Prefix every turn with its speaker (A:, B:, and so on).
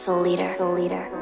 A: Soul Leader. Soul Leader.